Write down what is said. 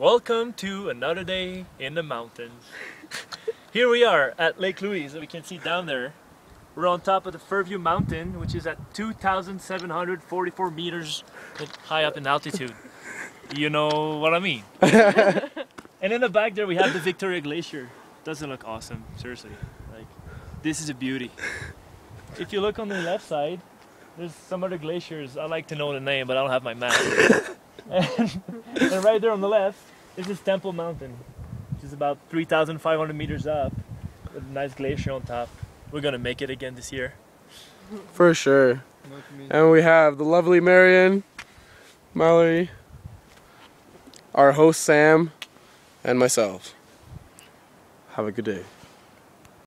Welcome to another day in the mountains. Here we are at Lake Louise, that we can see down there. We're on top of the Fairview Mountain, which is at 2,744 meters high up in altitude. You know what I mean. and in the back there we have the Victoria Glacier. Doesn't look awesome, seriously. Like, this is a beauty. If you look on the left side, there's some other glaciers. I like to know the name, but I don't have my map. and, and right there on the left is this Temple Mountain, which is about 3,500 meters up, with a nice glacier on top. We're gonna make it again this year. For sure. And we have the lovely Marion, Mallory, our host Sam, and myself. Have a good day.